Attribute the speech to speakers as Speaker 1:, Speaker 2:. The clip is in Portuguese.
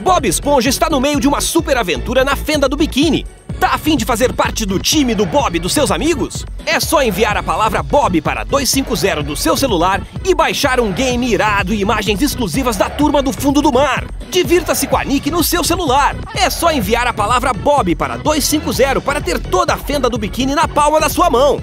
Speaker 1: Bob Esponja está no meio de uma super aventura na fenda do biquíni. Tá afim de fazer parte do time do Bob e dos seus amigos? É só enviar a palavra Bob para 250 do seu celular e baixar um game irado e imagens exclusivas da turma do fundo do mar. Divirta-se com a Nick no seu celular. É só enviar a palavra Bob para 250 para ter toda a fenda do biquíni na palma da sua mão.